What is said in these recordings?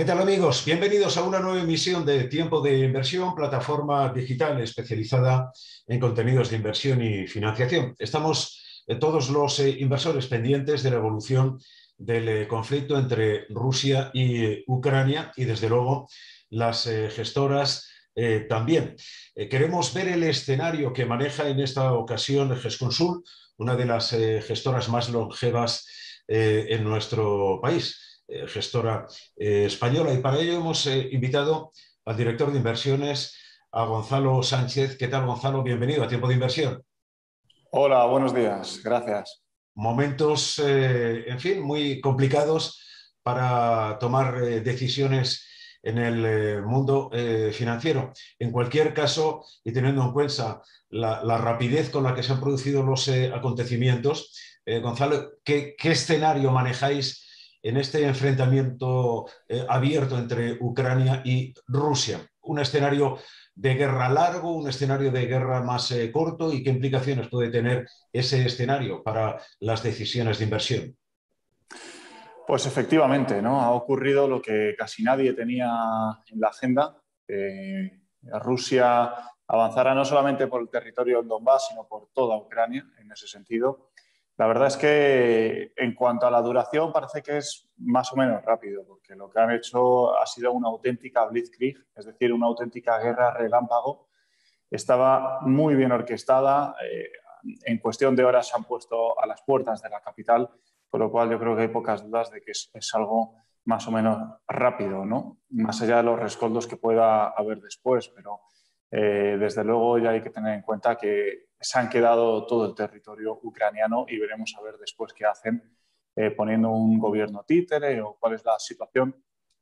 ¿Qué tal amigos? Bienvenidos a una nueva emisión de Tiempo de Inversión, plataforma digital especializada en contenidos de inversión y financiación. Estamos eh, todos los eh, inversores pendientes de la evolución del eh, conflicto entre Rusia y Ucrania y desde luego las gestoras también. queremos ver el escenario que maneja en esta ocasión GESConsul, una de las gestoras más longevas en nuestro país. Eh, gestora eh, española. Y para ello hemos eh, invitado al director de inversiones, a Gonzalo Sánchez. ¿Qué tal, Gonzalo? Bienvenido a Tiempo de Inversión. Hola, buenos días. Gracias. Momentos, en fin, muy complicados para tomar decisiones en el mundo financiero. En cualquier caso, y teniendo en cuenta la, rapidez con la que se han producido los acontecimientos, Gonzalo, ¿qué, escenario manejáis en este enfrentamiento eh, abierto entre Ucrania y Rusia. Un escenario de guerra largo, un escenario de guerra más eh, corto y qué implicaciones puede tener ese escenario para las decisiones de inversión. Pues efectivamente, ¿no? Ha ocurrido lo que casi nadie tenía en la agenda. Rusia avanzará no solamente por el territorio del Donbass, sino por toda Ucrania en ese sentido. La verdad es que en cuanto a la duración parece que es más o menos rápido, porque lo que han hecho ha sido una auténtica blitzkrieg, es decir, una auténtica guerra relámpago. Estaba muy bien orquestada, eh, en cuestión de horas se han puesto a las puertas de la capital, con lo cual yo creo que hay pocas dudas de que es, algo más o menos rápido, ¿no? más allá de los rescoldos que pueda haber después, pero eh, desde luego ya hay que tener en cuenta que se han quedado todo el territorio ucraniano y veremos a ver después qué hacen eh, poniendo un gobierno títere o cuál es la situación.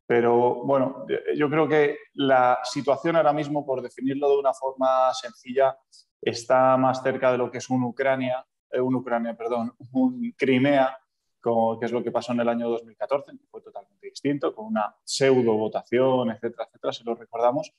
Pero bueno, yo creo que la situación ahora mismo, por definirlo de una forma sencilla, está más cerca de lo que es un Ucrania, eh, un Ucrania, perdón, un Crimea, como, que es lo que pasó en el año 2014, que fue totalmente distinto, con una pseudo votación, etcétera, etcétera, si lo recordamos.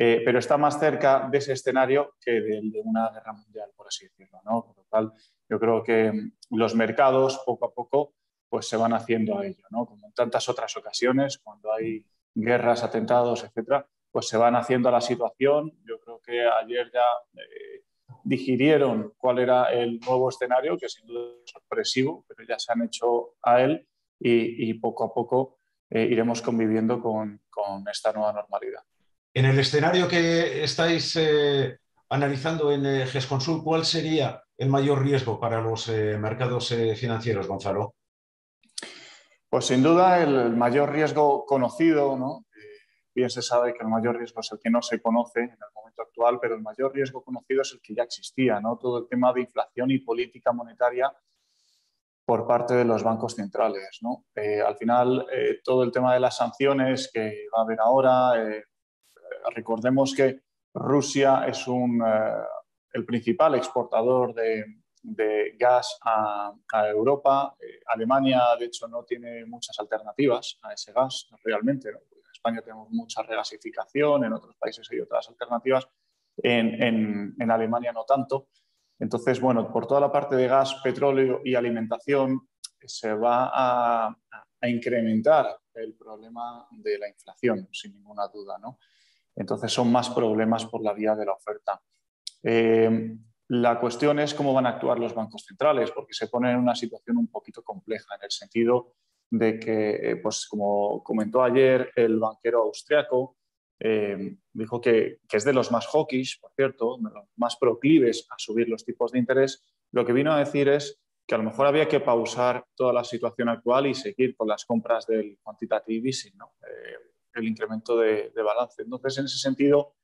Eh, pero está más cerca de ese escenario que de, de una guerra mundial, por así decirlo. ¿no? Por lo cual, yo creo que los mercados poco a poco pues, se van haciendo a ello, ¿no? como en tantas otras ocasiones, cuando hay guerras, atentados, etcétera, pues se van haciendo a la situación. Yo creo que ayer ya eh, digirieron cuál era el nuevo escenario, que sin duda es sorpresivo, pero ya se han hecho a él y, poco a poco eh, iremos conviviendo con esta nueva normalidad. En el escenario que estáis eh, analizando en eh, GESConsul, ¿cuál sería el mayor riesgo para los eh, mercados financieros, Gonzalo? Pues sin duda el mayor riesgo conocido, ¿no? bien se sabe que el mayor riesgo es el que no se conoce en el momento actual, pero el mayor riesgo conocido es el que ya existía, ¿no? todo el tema de inflación y política monetaria por parte de los bancos centrales. ¿no? al final, todo el tema de las sanciones que va a haber ahora, recordemos que Rusia es eh, el principal exportador de, gas a, Europa. Eh, Alemania, de hecho, no tiene muchas alternativas a ese gas realmente. En España tenemos mucha regasificación, en otros países hay otras alternativas, en, Alemania no tanto. Entonces, bueno, por toda la parte de gas, petróleo y alimentación se va a, a incrementar el problema de la inflación, sin ninguna duda. ¿no? Entonces son más problemas por la vía de la oferta. Eh, la cuestión es cómo van a actuar los bancos centrales, porque se ponen en una situación un poquito compleja en el sentido de que, eh, pues como comentó ayer el banquero austriaco, eh, dijo que, es de los más hawkish, por cierto, de los más proclives a subir los tipos de interés. Lo que vino a decir es que a lo mejor había que pausar toda la situación actual y seguir con las compras del quantitative easing. ¿no? El incremento de, balance. Entonces, en ese sentido,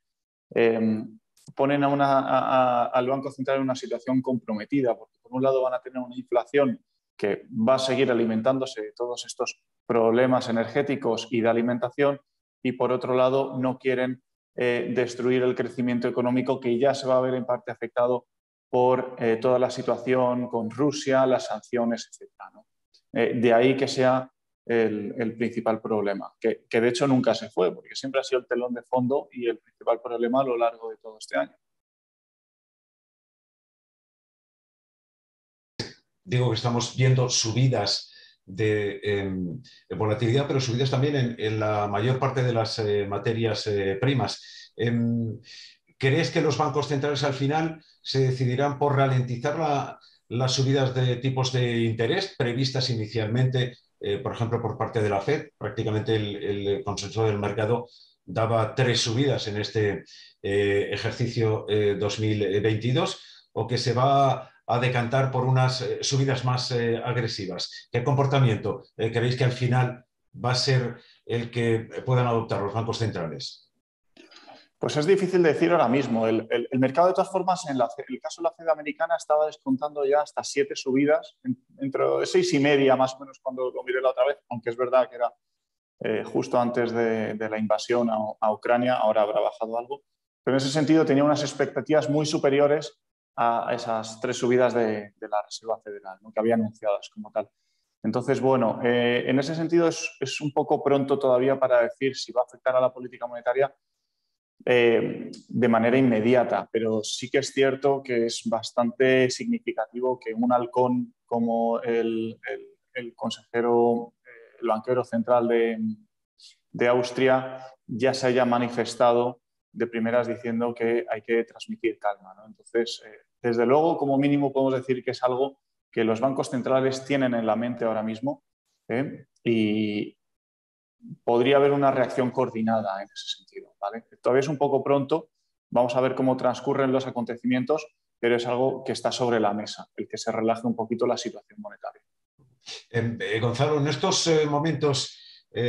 em, ponen al Banco Central en una situación comprometida, porque por un lado van a tener una inflación que va a seguir alimentándose de todos estos problemas energéticos y de alimentación, y por otro lado no quieren eh, destruir el crecimiento económico que ya se va a ver en parte afectado por eh, toda la situación con Rusia, las sanciones, etc. Eh, de ahí que sea el, principal problema, que, de hecho nunca se fue, porque siempre ha sido el telón de fondo y el principal problema a lo largo de todo este año. Digo que estamos viendo subidas de, em, volatilidad, pero subidas también en, la mayor parte de las eh, materias eh, primas. Em, ¿Crees que los bancos centrales al final se decidirán por ralentizar las subidas de tipos de interés previstas inicialmente, eh, por ejemplo, por parte de la Fed? Prácticamente el, consenso del mercado daba tres subidas en este ejercicio 2022 o que se va a decantar por unas eh, subidas más eh, agresivas. ¿Qué comportamiento eh, creéis que al final va a ser el que puedan adoptar los bancos centrales? Pues es difícil decir ahora mismo. El, mercado, de todas formas, en el caso de la Fed americana, estaba descontando ya hasta siete subidas, entre seis y media más o menos cuando lo miré la otra vez, aunque es verdad que era justo antes de, la invasión a, Ucrania, ahora habrá bajado algo. Pero en ese sentido tenía unas expectativas muy superiores a esas tres subidas de, la Reserva Federal, que había anunciadas como tal. Entonces, bueno, eh, en ese sentido es, un poco pronto todavía para decir si va a afectar a la política monetaria eh, de manera inmediata, pero sí que es cierto que es bastante significativo que un halcón como el, consejero, eh, el banquero central de, Austria, ya se haya manifestado de primeras diciendo que hay que transmitir calma. Entonces, eh, desde luego, como mínimo, podemos decir que es algo que los bancos centrales tienen en la mente ahora mismo y podría haber una reacción coordinada en ese sentido. Todavía es un poco pronto, vamos a ver cómo transcurren los acontecimientos, pero es algo que está sobre la mesa, el que se relaje un poquito la situación monetaria. Em, eh, Gonzalo, en estos momentos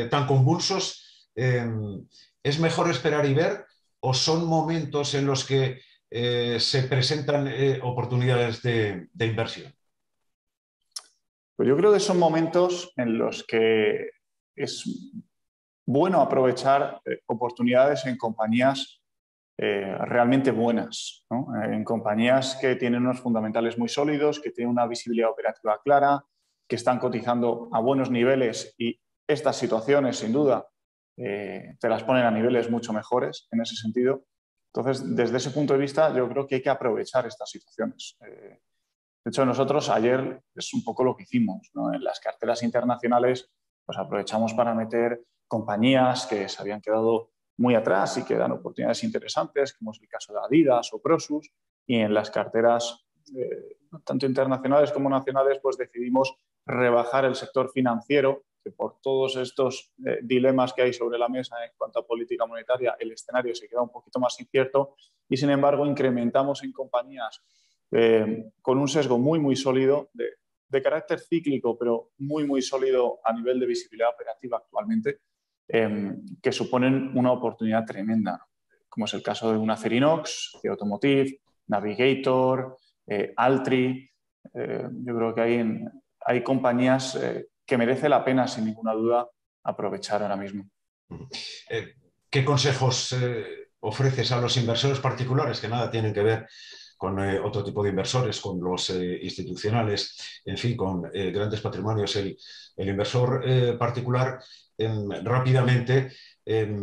tan convulsos, em, ¿es mejor esperar y ver o son momentos en los que eh, se presentan eh, oportunidades de, inversión? Pues yo creo que son momentos en los que es bueno aprovechar eh, oportunidades en compañías realmente buenas, en compañías que tienen unos fundamentales muy sólidos, que tienen una visibilidad operativa clara, que están cotizando a buenos niveles y estas situaciones, sin duda, eh, te las ponen a niveles mucho mejores en ese sentido. Entonces, desde ese punto de vista, yo creo que hay que aprovechar estas situaciones. Eh, de hecho, nosotros ayer es un poco lo que hicimos. En las carteras internacionales, pues aprovechamos para meter compañías que se habían quedado muy atrás y que dan oportunidades interesantes, como es el caso de Adidas o Prosus. Y en las carteras, eh, tanto internacionales como nacionales, pues decidimos rebajar el sector financiero que por todos estos eh, dilemas que hay sobre la mesa en cuanto a política monetaria, el escenario se queda un poquito más incierto y, sin embargo, incrementamos en compañías eh, con un sesgo muy, muy sólido, de, carácter cíclico, pero muy, muy sólido a nivel de visibilidad operativa actualmente, em, que suponen una oportunidad tremenda, como es el caso de una Cerinox, de Automotive, Navigator, eh, Altri. yo creo que hay, hay compañías que merece la pena, sin ninguna duda, aprovechar ahora mismo. Eh, ¿Qué consejos eh, ofreces a los inversores particulares que nada tienen que ver con eh, otro tipo de inversores, con los institucionales, en fin, con grandes patrimonios? El, inversor particular em, rápidamente Em,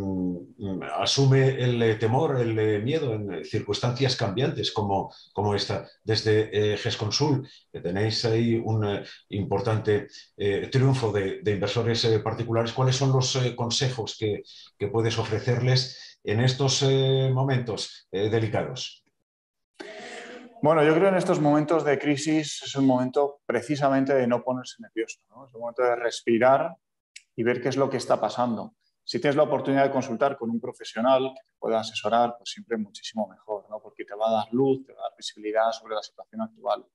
asume el eh, temor, el eh, miedo en circunstancias cambiantes como, como esta. Desde eh, GESConsul, tenéis ahí un importante triunfo de, inversores particulares. ¿Cuáles son los consejos que, puedes ofrecerles en estos momentos delicados? Bueno, yo creo que en estos momentos de crisis es un momento precisamente de no ponerse nervioso, es un momento de respirar y ver qué es lo que está pasando. Si tienes la oportunidad de consultar con un profesional que te pueda asesorar, pues siempre muchísimo mejor, ¿no? porque te va a dar luz, te va a dar visibilidad sobre la situación actual.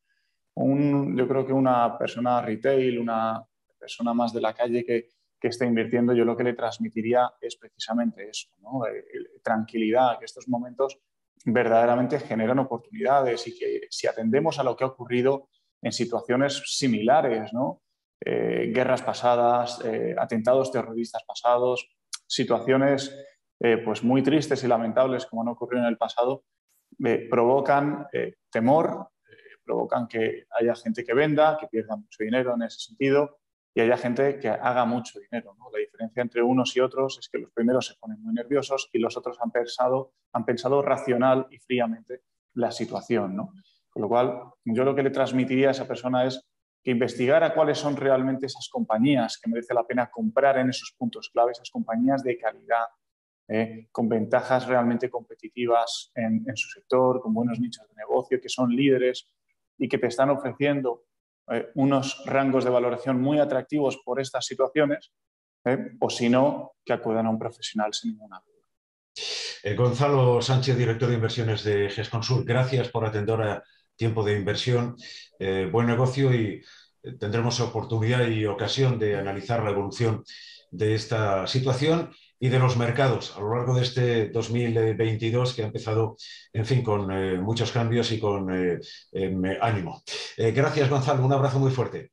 yo creo que una persona retail, una persona más de la calle que, que esté invirtiendo, yo lo que le transmitiría es precisamente eso, ¿no? Eh, tranquilidad, que estos momentos verdaderamente generan oportunidades y que si atendemos a lo que ha ocurrido en situaciones similares, ¿no? Eh, guerras pasadas, eh, atentados terroristas pasados, situaciones eh, pues muy tristes y lamentables como han ocurrido en el pasado, provocan temor, provocan que haya gente que venda, que pierda mucho dinero en ese sentido y haya gente que haga mucho dinero. La diferencia entre unos y otros es que los primeros se ponen muy nerviosos y los otros han pensado, han pensado racional y fríamente la situación. Con lo cual, yo lo que le transmitiría a esa persona es que investigara cuáles son realmente esas compañías que merece la pena comprar en esos puntos clave, esas compañías de calidad, eh, con ventajas realmente competitivas en, su sector, con buenos nichos de negocio, que son líderes y que te están ofreciendo eh, unos rangos de valoración muy atractivos por estas situaciones, eh, o si no, que acudan a un profesional sin ninguna duda. Gonzalo Sánchez, director de inversiones de GESConsur, gracias por atender a tiempo de inversión, buen negocio y tendremos oportunidad y ocasión de analizar la evolución de esta situación y de los mercados a lo largo de este 2022 que ha empezado, en fin, con eh, muchos cambios y con eh, em, ánimo. Eh, gracias, Gonzalo. Un abrazo muy fuerte.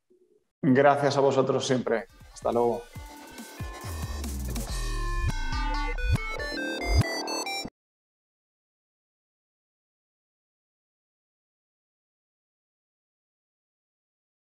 Gracias a vosotros siempre. Hasta luego.